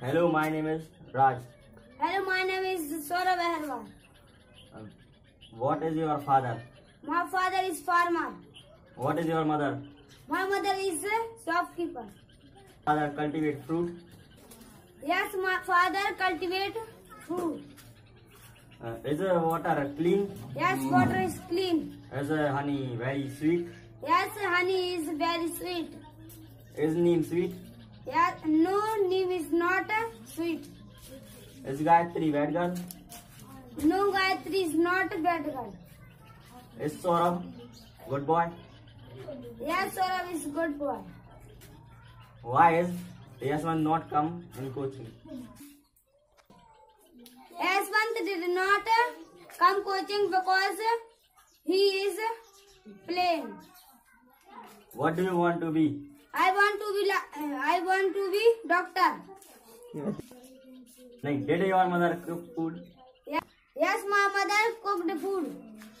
Hello, my name is Raj. Hello, my name is Saurabh Aharwal. Uh, what is your father? My father is farmer. What is your mother? My mother is a shopkeeper. Father cultivate fruit. Yes, my father cultivate fruit. Uh, is the water clean? Yes, water is clean. Is the honey very sweet? Yes, honey is very sweet. Is neem sweet? Yes, no neem is not uh, sweet. Is Gayatri bad girl? No Gayatri is not a bad girl. Is Saurabh good boy? Yes, Saurabh is good boy. Why is Yashwant not come in coaching? Yashwant did not come coaching because he is playing. What do you want to be? I want to be la- uh, I want to be doctor. Like, did your mother cook food? Yes, yes, my mother cooked food.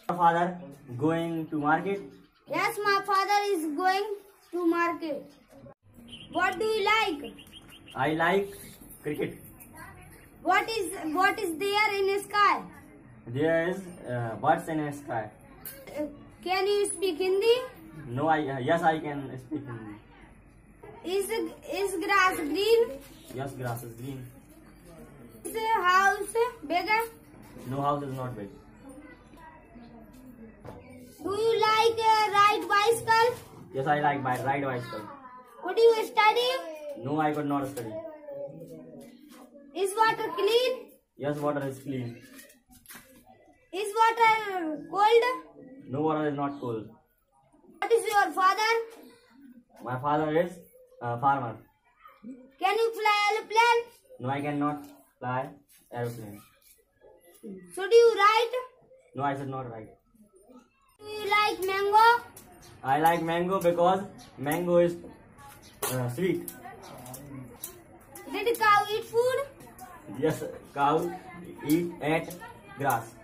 Your father going to market? Yes, my father is going to market. What do you like? I like cricket. What is what is there in the sky? There is uh, birds in the sky. Uh, can you speak Hindi? No, I uh, yes I can speak Hindi. Is is grass green? Yes, grass is green. Is house bigger? No house is not big. Do you like uh, ride bicycle? Yes, I like by ride bicycle. Would you study? No, I could not study. Is water clean? Yes, water is clean. Is water cold? No water is not cold. What is your father? My father is a farmer. Can you fly aeroplane? No, I cannot fly aeroplane. Should you ride? No, I should not ride. Do you like mango? I like mango because mango is uh, sweet. Did cow eat food? Yes, cow eat at grass.